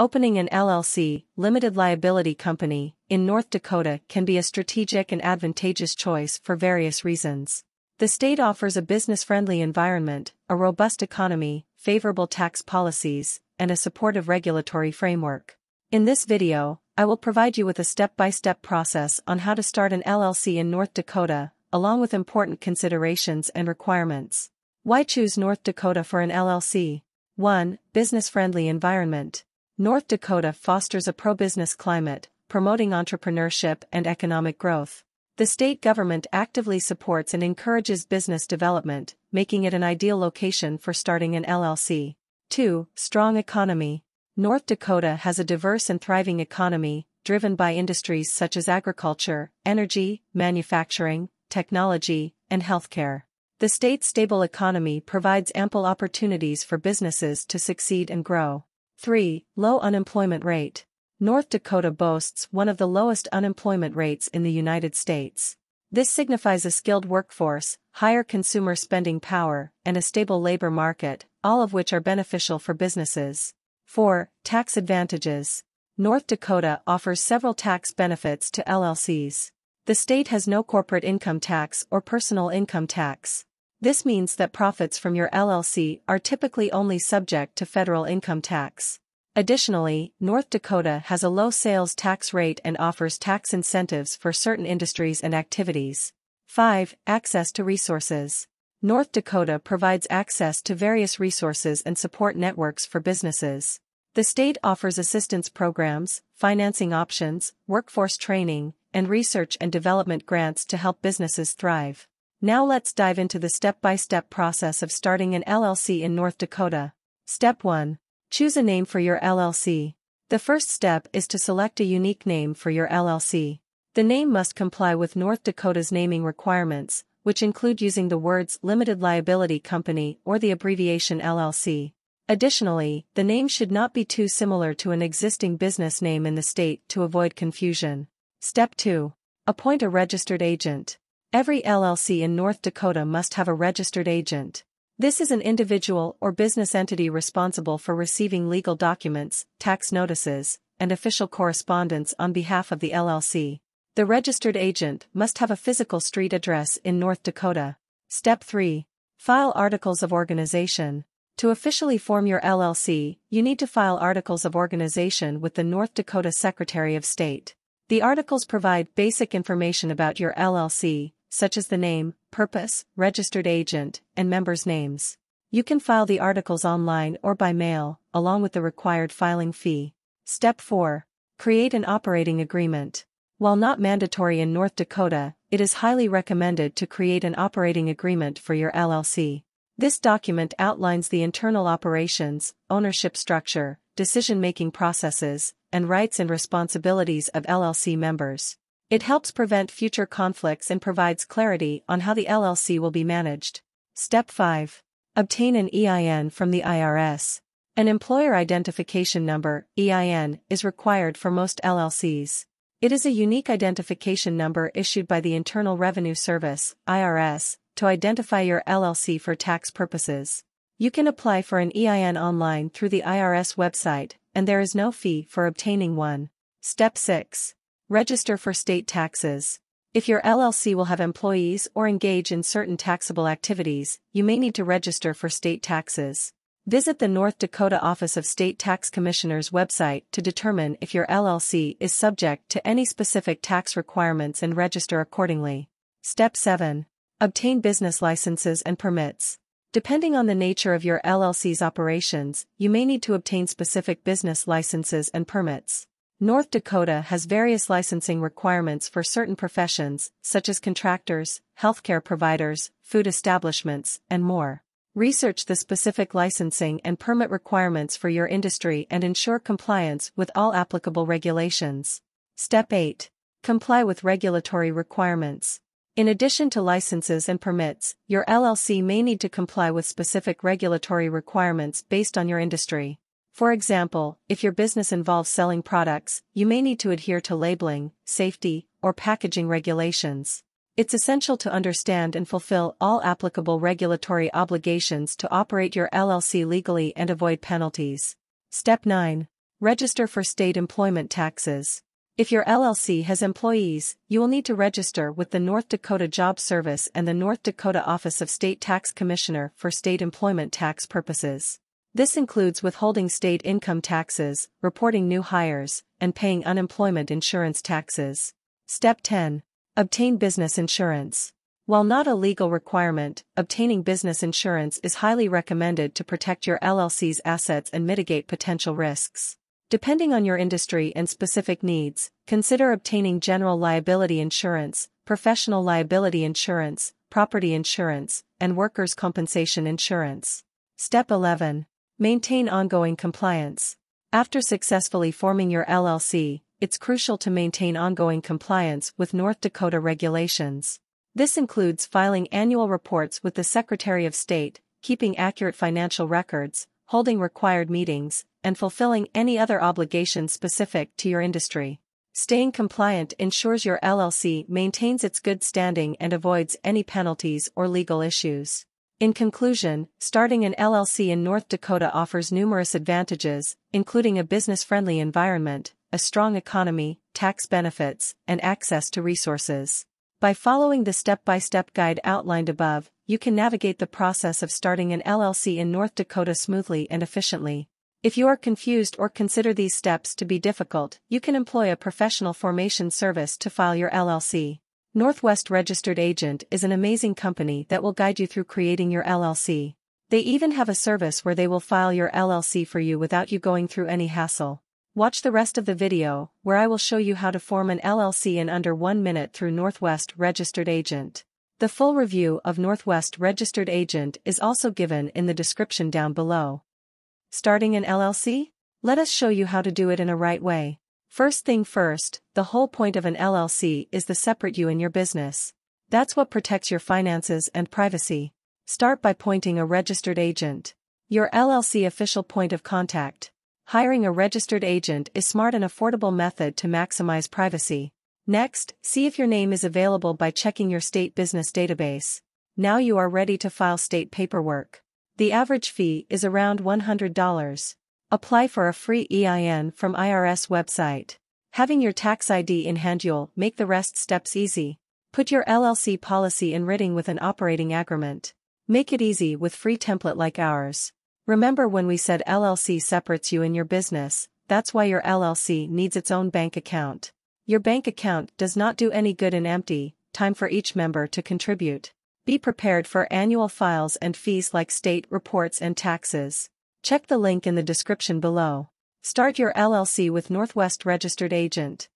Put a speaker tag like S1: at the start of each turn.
S1: Opening an LLC, limited liability company, in North Dakota can be a strategic and advantageous choice for various reasons. The state offers a business-friendly environment, a robust economy, favorable tax policies, and a supportive regulatory framework. In this video, I will provide you with a step-by-step process on how to start an LLC in North Dakota, along with important considerations and requirements. Why choose North Dakota for an LLC? 1. Business-friendly environment. North Dakota fosters a pro-business climate, promoting entrepreneurship and economic growth. The state government actively supports and encourages business development, making it an ideal location for starting an LLC. 2. Strong economy. North Dakota has a diverse and thriving economy, driven by industries such as agriculture, energy, manufacturing, technology, and healthcare. The state's stable economy provides ample opportunities for businesses to succeed and grow. 3. Low unemployment rate. North Dakota boasts one of the lowest unemployment rates in the United States. This signifies a skilled workforce, higher consumer spending power, and a stable labor market, all of which are beneficial for businesses. 4. Tax advantages. North Dakota offers several tax benefits to LLCs. The state has no corporate income tax or personal income tax. This means that profits from your LLC are typically only subject to federal income tax. Additionally, North Dakota has a low sales tax rate and offers tax incentives for certain industries and activities. 5. Access to resources. North Dakota provides access to various resources and support networks for businesses. The state offers assistance programs, financing options, workforce training, and research and development grants to help businesses thrive. Now let's dive into the step-by-step process of starting an LLC in North Dakota. Step 1. Choose a name for your LLC. The first step is to select a unique name for your LLC. The name must comply with North Dakota's naming requirements, which include using the words Limited Liability Company or the abbreviation LLC. Additionally, the name should not be too similar to an existing business name in the state to avoid confusion. Step 2. Appoint a registered agent. Every LLC in North Dakota must have a registered agent. This is an individual or business entity responsible for receiving legal documents, tax notices, and official correspondence on behalf of the LLC. The registered agent must have a physical street address in North Dakota. Step 3. File Articles of Organization. To officially form your LLC, you need to file Articles of Organization with the North Dakota Secretary of State. The articles provide basic information about your LLC, such as the name, purpose, registered agent, and members' names. You can file the articles online or by mail, along with the required filing fee. Step 4. Create an operating agreement. While not mandatory in North Dakota, it is highly recommended to create an operating agreement for your LLC. This document outlines the internal operations, ownership structure, decision-making processes, and rights and responsibilities of LLC members. It helps prevent future conflicts and provides clarity on how the LLC will be managed. Step 5. Obtain an EIN from the IRS. An Employer Identification Number, EIN, is required for most LLCs. It is a unique identification number issued by the Internal Revenue Service, IRS, to identify your LLC for tax purposes. You can apply for an EIN online through the IRS website, and there is no fee for obtaining one. Step 6. Register for state taxes. If your LLC will have employees or engage in certain taxable activities, you may need to register for state taxes. Visit the North Dakota Office of State Tax Commissioner's website to determine if your LLC is subject to any specific tax requirements and register accordingly. Step 7. Obtain business licenses and permits. Depending on the nature of your LLC's operations, you may need to obtain specific business licenses and permits. North Dakota has various licensing requirements for certain professions, such as contractors, healthcare providers, food establishments, and more. Research the specific licensing and permit requirements for your industry and ensure compliance with all applicable regulations. Step 8. Comply with regulatory requirements. In addition to licenses and permits, your LLC may need to comply with specific regulatory requirements based on your industry. For example, if your business involves selling products, you may need to adhere to labeling, safety, or packaging regulations. It's essential to understand and fulfill all applicable regulatory obligations to operate your LLC legally and avoid penalties. Step 9. Register for state employment taxes. If your LLC has employees, you will need to register with the North Dakota Job Service and the North Dakota Office of State Tax Commissioner for state employment tax purposes. This includes withholding state income taxes, reporting new hires, and paying unemployment insurance taxes. Step 10. Obtain business insurance. While not a legal requirement, obtaining business insurance is highly recommended to protect your LLC's assets and mitigate potential risks. Depending on your industry and specific needs, consider obtaining general liability insurance, professional liability insurance, property insurance, and workers' compensation insurance. Step 11. Maintain ongoing compliance. After successfully forming your LLC, it's crucial to maintain ongoing compliance with North Dakota regulations. This includes filing annual reports with the Secretary of State, keeping accurate financial records, holding required meetings, and fulfilling any other obligations specific to your industry. Staying compliant ensures your LLC maintains its good standing and avoids any penalties or legal issues. In conclusion, starting an LLC in North Dakota offers numerous advantages, including a business-friendly environment, a strong economy, tax benefits, and access to resources. By following the step-by-step guide outlined above, you can navigate the process of starting an LLC in North Dakota smoothly and efficiently. If you are confused or consider these steps to be difficult, you can employ a professional formation service to file your LLC. Northwest Registered Agent is an amazing company that will guide you through creating your LLC. They even have a service where they will file your LLC for you without you going through any hassle. Watch the rest of the video, where I will show you how to form an LLC in under one minute through Northwest Registered Agent. The full review of Northwest Registered Agent is also given in the description down below. Starting an LLC? Let us show you how to do it in a right way. First thing first, the whole point of an LLC is to separate you and your business. That's what protects your finances and privacy. Start by appointing a registered agent. Your LLC official point of contact. Hiring a registered agent is smart and affordable method to maximize privacy. Next, see if your name is available by checking your state business database. Now you are ready to file state paperwork. The average fee is around $100. Apply for a free EIN from IRS website. Having your tax ID in hand you'll make the rest steps easy. Put your LLC policy in writing with an operating agreement. Make it easy with free template like ours. Remember when we said LLC separates you and your business, that's why your LLC needs its own bank account. Your bank account does not do any good in empty, time for each member to contribute. Be prepared for annual files and fees like state reports and taxes. Check the link in the description below. Start your LLC with Northwest Registered Agent.